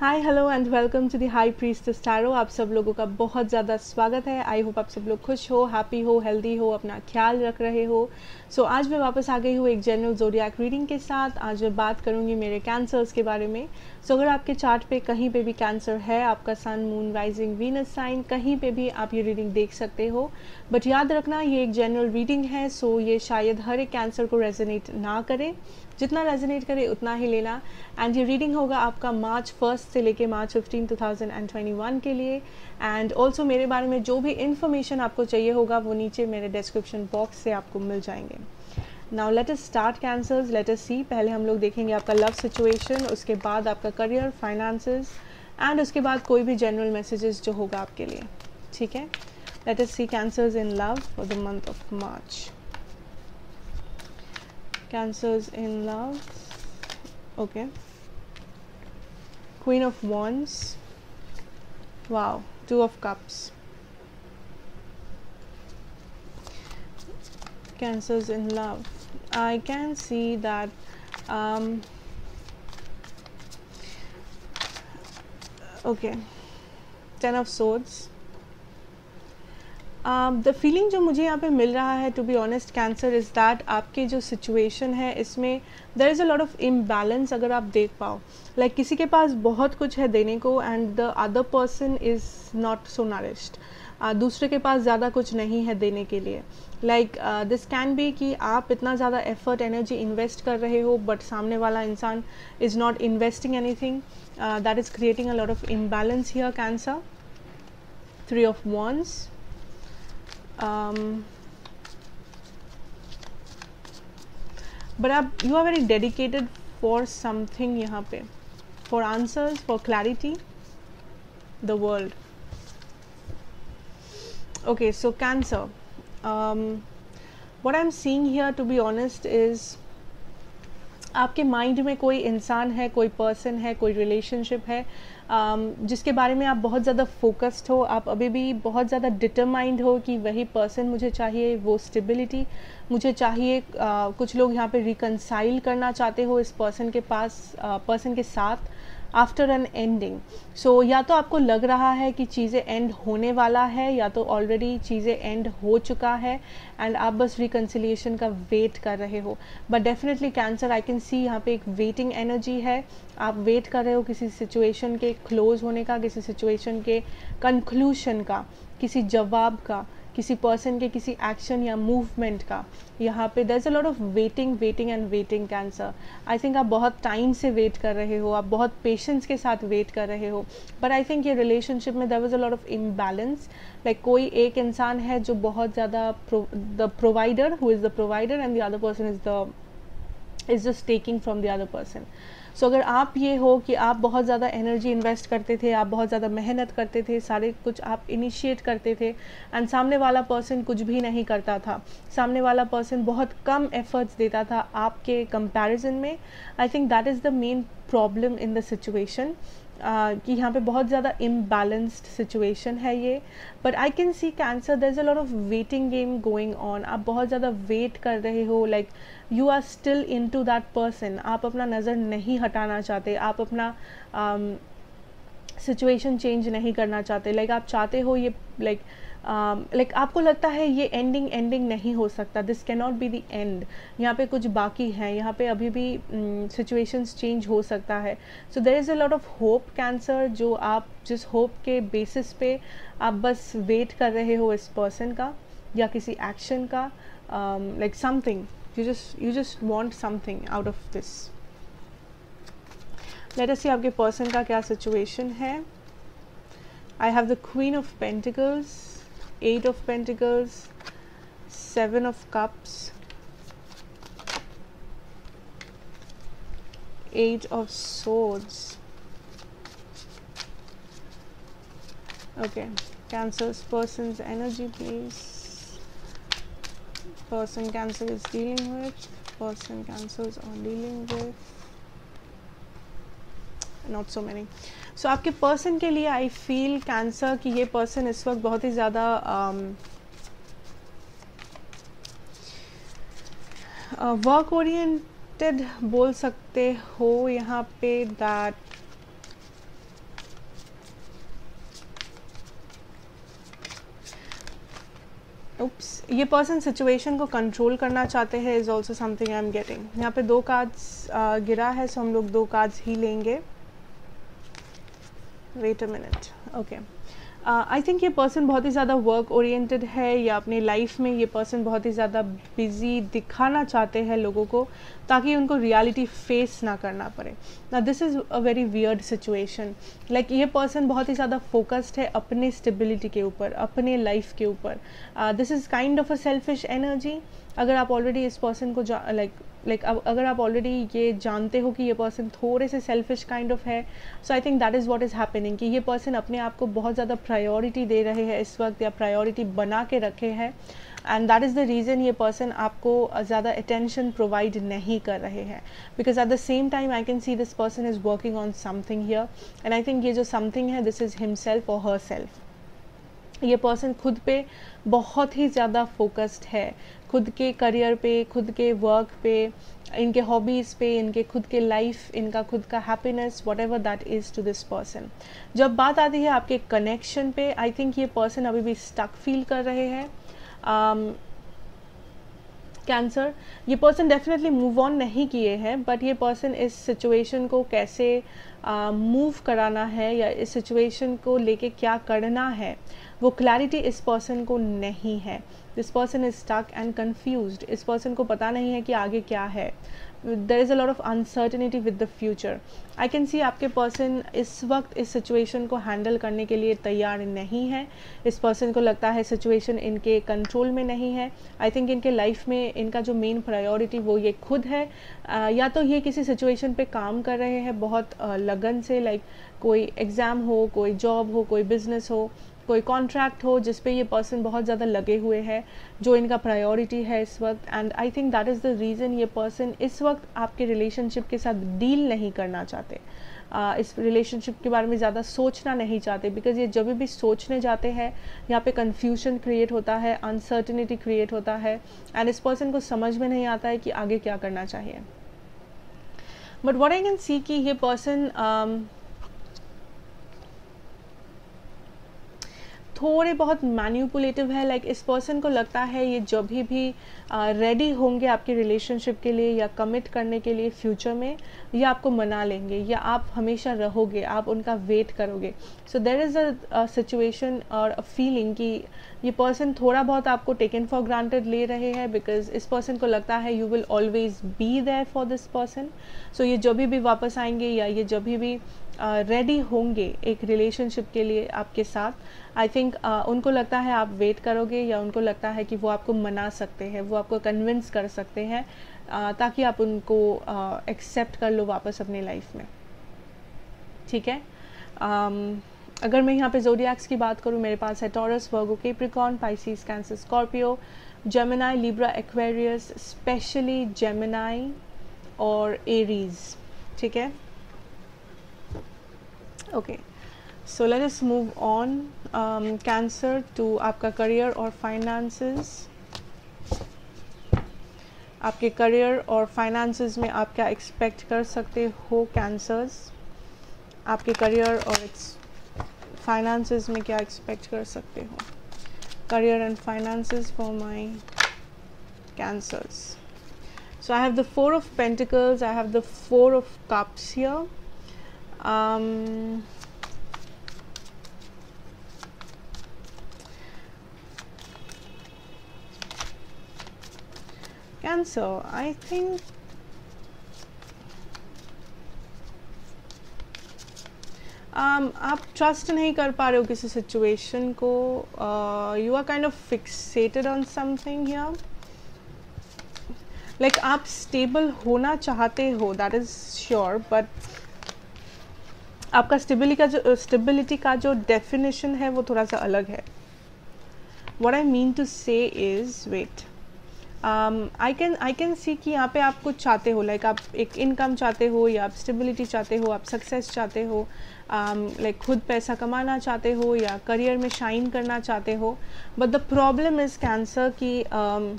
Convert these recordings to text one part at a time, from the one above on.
Hi hello and welcome to the high priestess स्टारो आप सब लोगों का बहुत ज़्यादा स्वागत है। आई होप आप सब लोग खुश हो हैप्पी हो हेल्दी हो अपना ख्याल रख रहे हो। सो so, आज मैं वापस आ गई हूँ एक जनरल जोडियाक रीडिंग के साथ। आज मैं बात करूँगी मेरे कैंसर्स के बारे में। सो so, अगर आपके चार्ट पे कहीं पे भी कैंसर है आपका sun moon rising Venus sign कहीं पे भी आप ये रीडिंग देख सकते हो। बट याद रखना ये एक जनरल रीडिंग है सो so ये शायद हर एक कैंसर को रेजोनेट ना करे। जितना रेजोनेट करे, उतना ही लेना। एंड ये रीडिंग होगा आपका मार्च फ़र्स्ट से लेके March fifteen two thousand and twenty one के लिए। एंड ऑल्सो मेरे बारे में जो भी इन्फॉर्मेशन आपको चाहिए होगा, वो नीचे मेरे डिस्क्रिप्शन बॉक्स से आपको मिल जाएँगे। Now let us start cancers let us see पहले हम लोग देखेंगे आपका लव सिचुएशन उसके बाद आपका करियर फाइनेंसेस एंड उसके बाद कोई भी जनरल मैसेजेस जो होगा आपके लिए। ठीक है? Let us see cancers in love for the month of March cancers in love. Okay. Queen of wands. Wow. Two of cups. Cancers in love. I can see that um, okay. Ten of swords the feeling जो मुझे यहाँ पे मिल रहा है to be honest cancer is that आपके जो situation है इसमें there is a lot of imbalance अगर आप देख पाओ। लाइक like, किसी के पास बहुत कुछ है देने को and the other person is not so nourished दूसरे के पास ज़्यादा कुछ नहीं है देने के लिए। लाइक दिस कैन बी कि आप इतना ज़्यादा एफर्ट एनर्जी इन्वेस्ट कर रहे हो बट सामने वाला इंसान is not investing anything that is creating a lot of imbalance here cancer three of wands um, but आप you are very dedicated for something यहाँ पे for answers for clarity the world okay so cancer um, what I'm seeing here to be honest is आपके mind में कोई इंसान है कोई person है कोई रिलेशनशिप है um, जिसके बारे में आप बहुत ज़्यादा फोकस्ड हो आप अभी भी बहुत ज़्यादा डिटरमाइंड हो कि वही पर्सन मुझे चाहिए वो स्टेबिलिटी मुझे चाहिए uh, कुछ लोग यहाँ पे रिकनसाइल करना चाहते हो इस पर्सन के पास पर्सन uh, के साथ आफ्टर एन एंडिंग सो या तो आपको लग रहा है कि चीज़ें एंड होने वाला है, या तो ऑलरेडी चीज़ें एंड हो चुका है एंड आप बस रिकन्सिलिएशन का वेट कर रहे हो. But definitely cancer I can see यहाँ पे एक वेटिंग एनर्जी है. आप वेट कर रहे हो किसी सिचुएशन के क्लोज होने का, किसी सिचुएशन के कंक्लूशन का, किसी जवाब का. किसी पर्सन के किसी एक्शन या मूवमेंट का। यहाँ पे there a lot of waiting waiting and waiting cancer I think आप बहुत टाइम से वेट कर रहे हो, आप बहुत पेशेंस के साथ वेट कर रहे हो। बट आई थिंक ये रिलेशनशिप में there was a lot of imbalance like कोई एक इंसान है जो बहुत ज़्यादा the provider who is the provider and the other person is the is just taking from the other person so so, अगर आप ये हो कि आप बहुत ज़्यादा एनर्जी इन्वेस्ट करते थे आप बहुत ज़्यादा मेहनत करते थे सारे कुछ आप इनिशिएट करते थे एंड सामने वाला पर्सन कुछ भी नहीं करता था। सामने वाला पर्सन बहुत कम एफर्ट्स देता था आपके कंपैरिजन में। I think that is the main problem in the situation कि यहाँ पे बहुत ज़्यादा इम्बैलेंस्ड सिचुएशन है ये। But I can see cancer there is a lot of waiting game going on आप बहुत ज़्यादा वेट कर रहे हो like you are still into that person आप अपना नज़र नहीं हटाना चाहते आप अपना सिचुएशन um, चेंज नहीं करना चाहते। लाइक like, आप चाहते हो ये लाइक like, लाइक um, आपको लगता है ये एंडिंग एंडिंग नहीं हो सकता? This can not be the end यहाँ पे कुछ बाकी है। यहाँ पे अभी भी सिचुएशंस um, चेंज हो सकता है। So there is a lot of hope cancer जो आप जिस होप के बेसिस पे आप बस वेट कर रहे हो इस पर्सन का या किसी एक्शन का like something you just you just want something out of this let us see आपके पर्सन का क्या सिचुएशन है। I have the queen of pentacles eight of pentacles seven of cups eight of swords. Okay cancer's person's energy please. Person cancer is dealing with person cancers are dealing with not so many so so, आपके person के लिए I feel Cancer कि ये person इस वक्त बहुत ही ज़्यादा um, uh, वर्क ओरिएंटेड बोल सकते हो यहाँ पे दैट उप्स ये पर्सन सिचुएशन को कंट्रोल करना चाहते हैं is also something I am getting यहाँ पे दो कार्ड्स uh, गिरा है सो हम लोग दो कार्ड्स ही लेंगे. Wait a minute okay I think ये पर्सन बहुत ही ज़्यादा वर्क ओरिएंटेड है या अपनी लाइफ में ये पर्सन बहुत ही ज़्यादा बिज़ी दिखाना चाहते हैं लोगों को ताकि उनको रियलिटी फेस ना करना पड़े। ना this is a very weird situation like ये पर्सन बहुत ही ज़्यादा फोकस्ड है अपने स्टेबिलिटी के ऊपर, अपने लाइफ के ऊपर। This is kind of a selfish energy अगर आप ऑलरेडी इस पर्सन को लाइक लाइक like, अगर आप ऑलरेडी ये जानते हो कि ये पर्सन थोड़े से सेल्फिश काइंड ऑफ़ है so I think that is what is happening कि ये पर्सन अपने आप को बहुत ज़्यादा प्रायोरिटी दे रहे हैं इस वक्त या प्रायोरिटी बना के रखे हैं and that is the reason ये पर्सन आपको ज़्यादा अटेंशन प्रोवाइड नहीं कर रहे हैं. Because at the same time I can see this person is working on something here and I think ये जो समथिंग है दिस इज़ हिमसेल्फ और हर सेल्फ ये पर्सन खुद पे बहुत ही ज़्यादा फोकस्ड है। खुद के करियर पे, खुद के वर्क पे, इनके हॉबीज़ पे, इनके खुद के लाइफ इनका खुद का happiness whatever that is to this person जब बात आती है आपके कनेक्शन पे आई थिंक ये पर्सन अभी भी स्टक फील कर रहे हैं। कैंसर ये पर्सन डेफिनेटली मूव ऑन नहीं किए हैं बट ये पर्सन इस सिचुएशन को कैसे मूव uh, कराना है या इस सिचुएशन को लेके क्या करना है वो क्लैरिटी इस पर्सन को नहीं है। This person is stuck and confuse इस पर्सन को पता नहीं है कि आगे क्या है। There is a lot of uncertainty with the future I can see आपके पर्सन इस वक्त इस सिचुएशन को हैंडल करने के लिए तैयार नहीं है। इस पर्सन को लगता है सिचुएशन इनके कंट्रोल में नहीं है। आई थिंक इनके लाइफ में इनका जो मेन प्रायोरिटी वो ये खुद है। Uh, या तो ये किसी सिचुएशन पे काम कर रहे हैं बहुत uh, लगन से लाइक like, कोई एग्ज़ाम हो कोई जॉब हो कोई बिज़नेस हो। कोई कॉन्ट्रैक्ट हो जिस पे ये पर्सन बहुत ज़्यादा लगे हुए हैं जो इनका प्रायोरिटी है इस वक्त and I think that is the reason ये पर्सन इस वक्त आपके रिलेशनशिप के साथ डील नहीं करना चाहते। uh, इस रिलेशनशिप के बारे में ज़्यादा सोचना नहीं चाहते बिकॉज़ ये जब भी सोचने जाते हैं यहाँ पे कन्फ्यूज़न क्रिएट होता है अनसर्टनिटी क्रिएट होता है एंड इस पर्सन को समझ में नहीं आता है कि आगे क्या करना चाहिए। But what I can see कि ये पर्सन थोड़े बहुत मैन्यूपुलेटिव है लाइक like इस पर्सन को लगता है ये जब भी भी रेडी होंगे आपके रिलेशनशिप के लिए या कमिट करने के लिए फ्यूचर में, या आपको मना लेंगे, या आप हमेशा रहोगे, आप उनका वेट करोगे। So there is a situation और अ फीलिंग कि ये पर्सन थोड़ा बहुत आपको टेकन फॉर ग्रांटेड ले रहे हैं बिकॉज़ इस पर्सन को लगता है you will always be there for this person so ये जब भी वापस आएँगे या ये जब भी रेडी uh, होंगे एक रिलेशनशिप के लिए आपके साथ। आई थिंक uh, उनको लगता है आप वेट करोगे या उनको लगता है कि वो आपको मना सकते हैं वो आपको कन्विंस कर सकते हैं uh, ताकि आप उनको एक्सेप्ट कर लो वापस अपनी लाइफ में। ठीक है? um, अगर मैं यहाँ पे जोडियाक्स की बात करूँ मेरे पास है Taurus Virgo Capricorn Pisces cancer Scorpio Gemini Libra Aquarius specially Gemini और एरीज ठीक है? So let us move on. Um, cancer to आपका करियर और फाइनेंसेस आपके करियर और फाइनेंसेस में आप क्या एक्सपेक्ट कर सकते हो कैंसर्स आपके करियर और फाइनेंसेस में क्या एक्सपेक्ट कर सकते हो? Career and finances for my cancers. So i have the four of pentacles. I have the four of cups here. Um, Cancer, I think um, आप ट्रस्ट नहीं कर पा रहे हो किसी सिचुएशन को you are kind of fixated on something या like आप स्टेबल होना चाहते हो दैट इज़ श्योर बट आपका स्टेबिलिटी का जो स्टेबिलिटी का जो डेफिनेशन है वो थोड़ा सा अलग है। What I mean to say is wait I can I can see कि यहाँ पे आप कुछ चाहते हो लाइक like आप एक इनकम चाहते हो या आप स्टेबिलिटी चाहते हो आप सक्सेस चाहते हो लाइक um, like खुद पैसा कमाना चाहते हो या करियर में शाइन करना चाहते हो। But the problem is cancer कि um,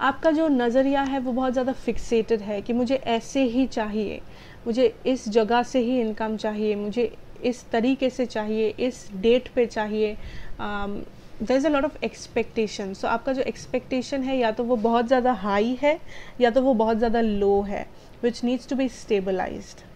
आपका जो नज़रिया है वो बहुत ज़्यादा फिक्सेटेड है कि मुझे ऐसे ही चाहिए। मुझे इस जगह से ही इनकम चाहिए, मुझे इस तरीके से चाहिए, इस डेट पे चाहिए। There is a lot of expectation so आपका जो एक्सपेक्टेशन है, या तो वो बहुत ज़्यादा हाई है, या तो वो बहुत ज़्यादा लो है which needs to be stabilised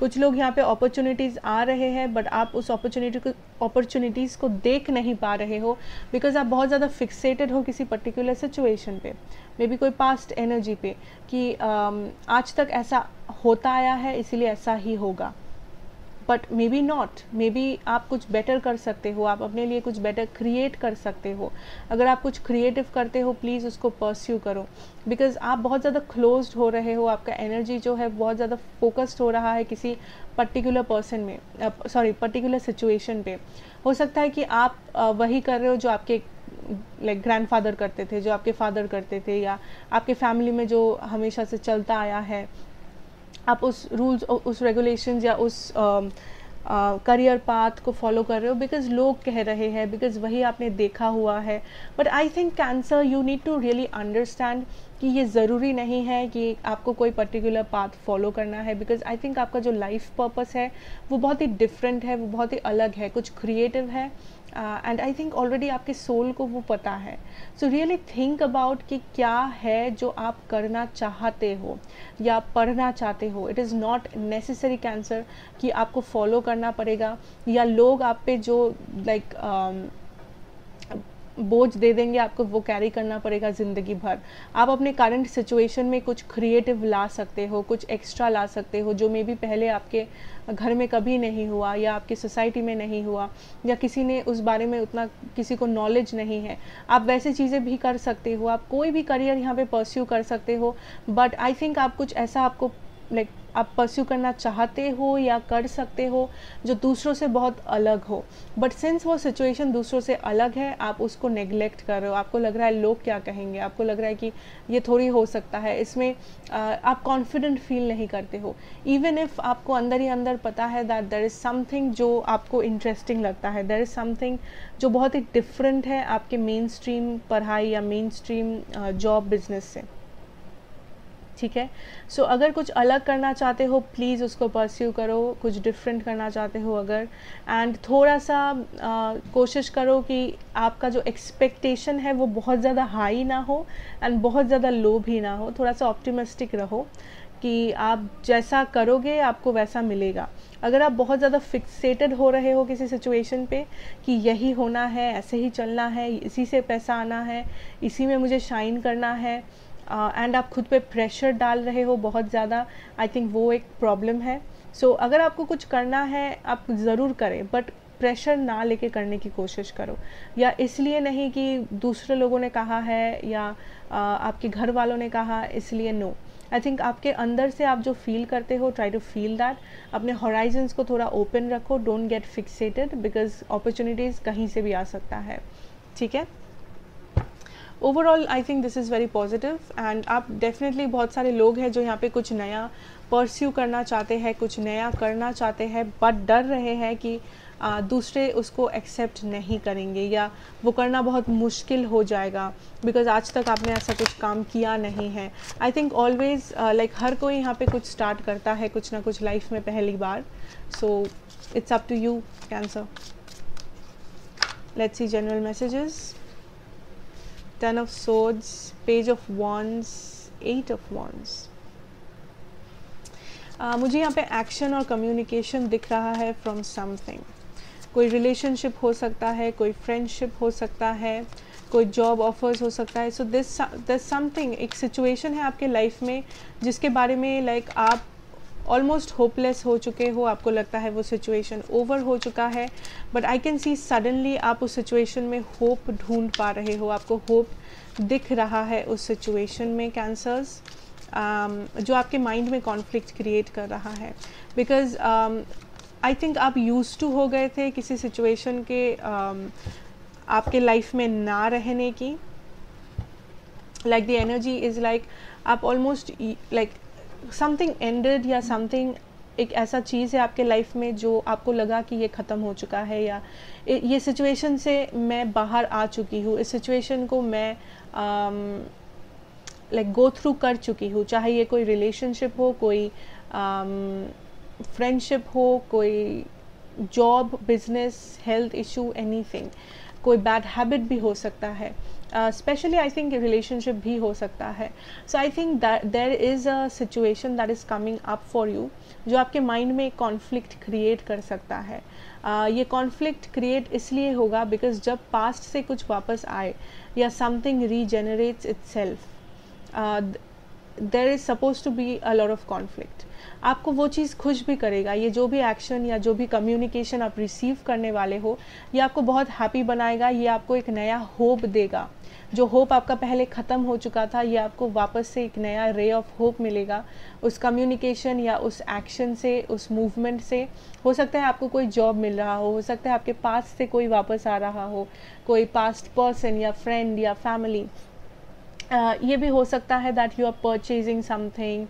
कुछ लोग यहाँ पे अपॉर्चुनिटीज़ आ रहे हैं बट आप उस अपॉर्चुनिटी को अपॉर्चुनिटीज़ को देख नहीं पा रहे हो बिकॉज़ आप बहुत ज़्यादा फिक्सेटेड हो किसी पर्टिकुलर सिचुएशन पे। मे बी कोई पास्ट एनर्जी पे कि um, आज तक ऐसा होता आया है इसीलिए ऐसा ही होगा। But maybe not maybe आप कुछ बेटर कर सकते हो आप अपने लिए कुछ बेटर क्रिएट कर सकते हो। अगर आप कुछ क्रिएटिव करते हो प्लीज़ उसको परस्यू करो। बिकॉज़ आप बहुत ज़्यादा क्लोज हो रहे हो आपका एनर्जी जो है बहुत ज़्यादा फोकस्ड हो रहा है किसी पर्टिकुलर पर्सन में सॉरी पर्टिकुलर सिचुएशन पे। हो सकता है कि आप uh, वही कर रहे हो जो आपके लाइक ग्रैंडफादर करते थे जो आपके फादर करते थे या आपके फैमिली में जो हमेशा से चलता आया है। आप उस रूल्स उस रेगुलेशन या उस करियर uh, पाथ को फॉलो कर रहे हो बिकॉज़ लोग कह रहे हैं बिकॉज़ वही आपने देखा हुआ है। But I think Cancer you need to really understand कि ये ज़रूरी नहीं है कि आपको कोई पर्टिकुलर पाथ फॉलो करना है बिकॉज़ आई थिंक आपका जो लाइफ पर्पस है वो बहुत ही डिफरेंट है वो बहुत ही अलग है कुछ क्रिएटिव है। एंड आई थिंक ऑलरेडी आपके सोल को वो पता है. सो रियली थिंक अबाउट कि क्या है जो आप करना चाहते हो या पढ़ना चाहते हो. It is not necessary Cancer कि आपको फॉलो करना पड़ेगा या लोग आप पे जो लाइक like, um, बोझ दे देंगे, आपको वो कैरी करना पड़ेगा ज़िंदगी भर। आप अपने करंट सिचुएशन में कुछ क्रिएटिव ला सकते हो, कुछ एक्स्ट्रा ला सकते हो, जो मे बी पहले आपके घर में कभी नहीं हुआ या आपकी सोसाइटी में नहीं हुआ, या किसी ने उस बारे में उतना किसी को नॉलेज नहीं है। आप वैसे चीज़ें भी कर सकते हो, आप कोई भी करियर यहाँ पे परस्यू कर सकते हो बट आई थिंक आप कुछ ऐसा आपको लाइक आप परस्यू करना चाहते हो या कर सकते हो, जो दूसरों से बहुत अलग हो। बट सिंस वो सिचुएशन दूसरों से अलग है, आप उसको नेग्लेक्ट कर रहे हो। आपको लग रहा है लोग क्या कहेंगे? आपको लग रहा है कि ये थोड़ी हो सकता है। इसमें आप कॉन्फिडेंट फील नहीं करते हो। इवन इफ़ आपको अंदर ही अंदर पता है दैट देर इज़ समथिंग जो आपको इंटरेस्टिंग लगता है। देर इज़ समथिंग जो बहुत ही डिफरेंट है आपके मेन स्ट्रीम पढ़ाई या मेन स्ट्रीम जॉब बिज़नेस से। ठीक है? सो so, अगर कुछ अलग करना चाहते हो प्लीज़ उसको परस्यू करो। कुछ डिफरेंट करना चाहते हो अगर। एंड थोड़ा सा आ, कोशिश करो कि आपका जो एक्सपेक्टेशन है वो बहुत ज़्यादा हाई ना हो एंड बहुत ज़्यादा लो भी ना हो। थोड़ा सा ऑप्टिमिस्टिक रहो कि आप जैसा करोगे आपको वैसा मिलेगा। अगर आप बहुत ज़्यादा फिक्सेटेड हो रहे हो किसी सिचुएशन पे कि यही होना है ऐसे ही चलना है इसी से पैसा आना है इसी में मुझे शाइन करना है एंड uh, आप खुद पे प्रेशर डाल रहे हो बहुत ज़्यादा आई थिंक वो एक प्रॉब्लम है. सो so, अगर आपको कुछ करना है आप ज़रूर करें बट प्रेशर ना लेके करने की कोशिश करो. या इसलिए नहीं कि दूसरे लोगों ने कहा है या आ, आपके घर वालों ने कहा इसलिए नो आई थिंक आपके अंदर से आप जो फील करते हो ट्राई टू फील दैट अपने हॉराइजन्स को थोड़ा ओपन रखो don't get fixated because opportunities कहीं से भी आ सकता है. ठीक है? Overall I think this is very positive and आप डेफिनेटली बहुत सारे लोग हैं जो यहाँ पे कुछ नया परस्यू करना चाहते हैं कुछ नया करना चाहते हैं बट डर रहे हैं कि आ, दूसरे उसको एक्सेप्ट नहीं करेंगे या वो करना बहुत मुश्किल हो जाएगा बिकॉज़ आज तक आपने ऐसा कुछ काम किया नहीं है। आई थिंक ऑलवेज लाइक हर कोई यहाँ पे कुछ स्टार्ट करता है कुछ ना कुछ लाइफ में पहली बार। So it's up to you Cancer let's see general messages ten of swords page of wands eight of wands. Uh, मुझे यहाँ पे एक्शन और कम्युनिकेशन दिख रहा है फ्रॉम समथिंग कोई रिलेशनशिप हो सकता है कोई फ्रेंडशिप हो सकता है कोई जॉब ऑफर्स हो सकता है. सो दिस दिस समथिंग एक सिचुएशन है आपके लाइफ में जिसके बारे में लाइक like, आप ऑलमोस्ट होपलेस हो चुके हो आपको लगता है वो सिचुएशन ओवर हो चुका है but I can see suddenly आप उस सिचुएशन में होप ढूंढ पा रहे हो आपको होप दिख रहा है उस सिचुएशन में कैंसर्स um, जो आपके माइंड में कॉन्फ्लिक्ट क्रिएट कर रहा है। बिकॉज़ आई थिंक आप यूज़ टू हो गए थे किसी सिचुएशन के um, आपके लाइफ में ना रहने की। Like the energy is like आप ऑलमोस्ट लाइक समथिंग एंडेड या समथिंग एक ऐसा चीज़ है आपके लाइफ में जो आपको लगा कि ये ख़त्म हो चुका है या ये सिचुएशन से मैं बाहर आ चुकी हूँ। इस सिचुएशन को मैं लाइक गो थ्रू कर चुकी हूँ। चाहे ये कोई रिलेशनशिप हो कोई फ्रेंडशिप um, हो कोई job business health issue anything कोई बैड हैबिट भी हो सकता है। स्पेशली आई थिंक रिलेशनशिप भी हो सकता है. So I think there is a situation that is coming up for you जो आपके माइंड में कॉन्फ्लिक्ट क्रिएट कर सकता है. Uh, ये कॉन्फ्लिक्ट क्रिएट इसलिए होगा बिकॉज़ जब पास्ट से कुछ वापस आए या something regenerates itself there is suppose to be a lot of conflict आपको वो चीज़ खुश भी करेगा. ये जो भी एक्शन या जो भी कम्युनिकेशन आप रिसीव करने वाले हो ये आपको बहुत हैप्पी बनाएगा ये आपको एक नया होप देगा. जो होप आपका पहले ख़त्म हो चुका था ये आपको वापस से एक नया रे ऑफ़ होप मिलेगा। उस कम्युनिकेशन या उस एक्शन से उस मूवमेंट से। हो सकता है आपको कोई जॉब मिल रहा हो हो सकता है आपके पास से कोई वापस आ रहा हो कोई पास्ट पर्सन या फ्रेंड या फैमिली Uh, ये भी हो सकता है that you are purchasing something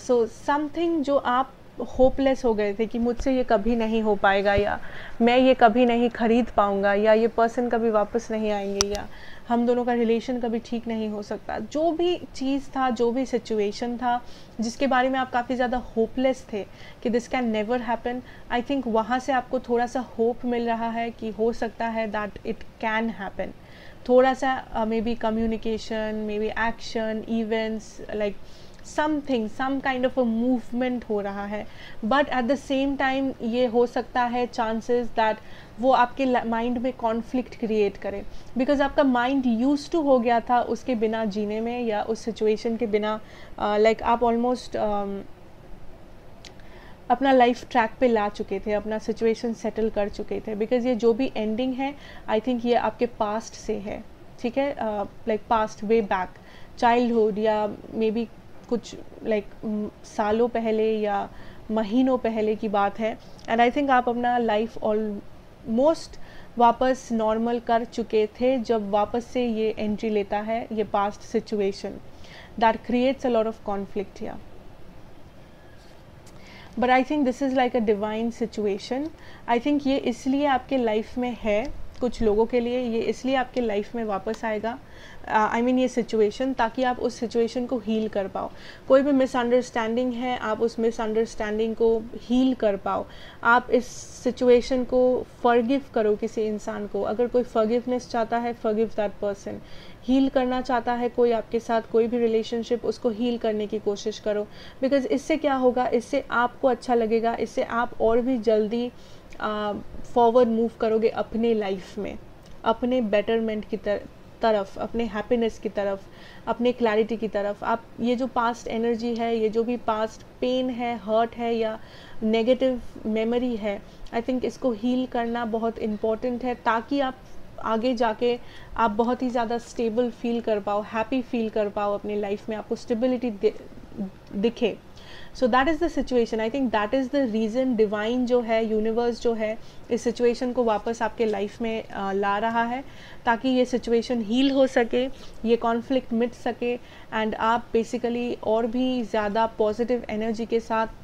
so something जो आप होपलेस हो गए थे कि मुझसे ये कभी नहीं हो पाएगा या मैं ये कभी नहीं खरीद पाऊँगा या ये पर्सन कभी वापस नहीं आएँगे या हम दोनों का रिलेशन कभी ठीक नहीं हो सकता। जो भी चीज़ था, जो भी सिचुएशन था, जिसके बारे में आप काफ़ी ज़्यादा होपलेस थे कि this can never happen I think वहाँ से आपको थोड़ा सा होप मिल रहा है कि हो सकता है दैट इट कैन हैपन थोड़ा सा maybe communication maybe action events like something some kind of a movement हो रहा है। But at the same time ये हो सकता है चांसेस दैट वो आपके माइंड में कॉन्फ्लिक्ट क्रिएट करे। बिकॉज़ आपका माइंड यूज़ टू हो गया था उसके बिना जीने में या उस सिचुएशन के बिना लाइक uh, like आप ऑलमोस्ट अपना लाइफ ट्रैक पे ला चुके थे अपना सिचुएशन सेटल कर चुके थे। बिकॉज़ ये जो भी एंडिंग है आई थिंक ये आपके पास्ट से है। ठीक है? Like past way back childhood या मे बी कुछ लाइक like, सालों पहले या महीनों पहले की बात है। एंड आई थिंक आप अपना लाइफ ऑलमोस्ट वापस नॉर्मल कर चुके थे जब वापस से ये एंट्री लेता है ये past situation that creates a lot of conflict या but I think this is like a divine situation I think ये इसलिए आपके लाइफ में है कुछ लोगों के लिए ये इसलिए आपके लाइफ में वापस आएगा। आई uh, मीन ये सिचुएशन ताकि आप उस सिचुएशन को हील कर पाओ। कोई भी मिसअंडरस्टैंडिंग है आप उस मिसअंडरस्टैंडिंग को हील कर पाओ। आप इस सिचुएशन को फर्गिव करो किसी इंसान को। अगर कोई फर्गिवनेस चाहता है फर्गिव दैट पर्सन हील करना चाहता है कोई आपके साथ कोई भी रिलेशनशिप उसको हील करने की कोशिश करो। बिकॉज़ इससे क्या होगा? इससे आपको अच्छा लगेगा इससे आप और भी जल्दी फॉरवर्ड मूव करोगे अपने लाइफ में अपने बेटरमेंट की तर, तरफ़ अपने हैप्पीनेस की तरफ़ अपने क्लैरिटी की तरफ़। आप ये जो पास्ट एनर्जी है ये जो भी पास्ट पेन है हर्ट है या नेगेटिव मेमोरी है आई थिंक इसको हील करना बहुत इंपॉर्टेंट है ताकि आप आगे जाके आप बहुत ही ज़्यादा स्टेबल फील कर पाओ हैप्पी फील कर पाओ अपनी लाइफ में आपको स्टेबिलिटी दिखे। So that is the situation I think that is the reason divine जो है यूनिवर्स जो है, इस सिचुएशन को वापस आपके लाइफ में ला रहा है, ताकि ये सिचुएशन हील हो सके, ये कॉन्फ्लिक्ट मिट सके एंड आप बेसिकली और भी ज़्यादा पॉजिटिव एनर्जी के साथ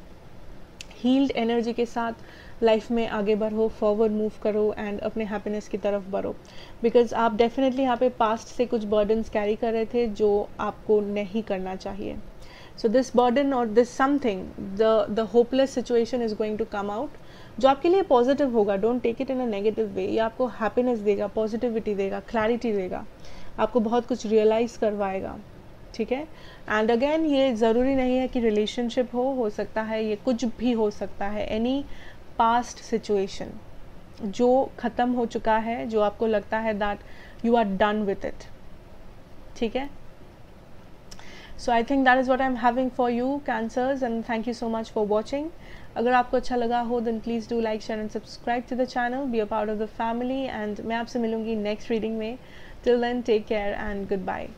हील्ड एनर्जी के साथ लाइफ में आगे बढ़ो फॉरवर्ड मूव करो एंड अपने हैप्पीनेस की तरफ़ बढ़ो. बिकॉज़ आप डेफिनेटली यहाँ पे पास्ट से कुछ बर्डन्स कैरी कर रहे थे जो आपको नहीं करना चाहिए. सो दिस बर्डन और this something the the hopeless situation is going to come out जो आपके लिए पॉजिटिव होगा don't take it in a negative way ये आपको हैप्पीनेस देगा पॉजिटिविटी देगा क्लैरिटी देगा. आपको बहुत कुछ रियलाइज़ करवाएगा, ठीक है? एंड अगेन ये ज़रूरी नहीं है कि रिलेशनशिप हो हो सकता है, ये कुछ भी हो सकता है. एनी पास्ट सिचुएशन जो ख़त्म हो चुका है, जो आपको लगता है that you are done with it ठीक है? So I think that is what I am having for you Cancers and thank you so much for watching अगर आपको अच्छा लगा हो then please do like share and subscribe to the channel be a part of the family and मैं आपसे मिलूँगी next reading में. Till then take care and goodbye